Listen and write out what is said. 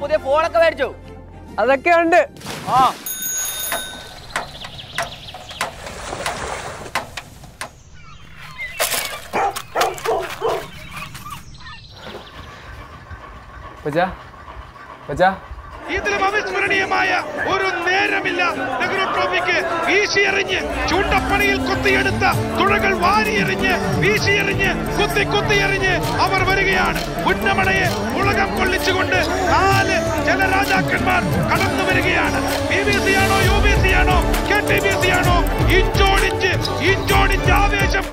പുതിയ ഫോണൊക്കെ മേടിച്ചു. അതൊക്കെ ഉണ്ട്. ആ. ഇതിലും അവിസ്മരണീയമായ ഒരു നേരമില്ല നെഹ്റു ട്രോഫിക്ക്. വീശിയെറിഞ്ഞ് ചൂണ്ടപ്പണിയിൽ കുത്തിയെടുത്ത തുഴകൾ വാരിയെറിഞ്ഞ് വീശിയെറിഞ്ഞ് കുത്തി കുത്തിയെറിഞ്ഞ് അവർ വരികയാണ്. ഉന്നമണയെ ഉലകം കൊള്ളിച്ചുകൊണ്ട് നാല് ജലരാജാക്കന്മാർ കടന്നു വരികയാണ്. ബി ബി സി ആണോ യു ബി സി ആണോ കെ ടി ബി സി ആണോ? ഇഞ്ചോടിഞ്ച് ഇഞ്ചോടിഞ്ച് ആവേശം.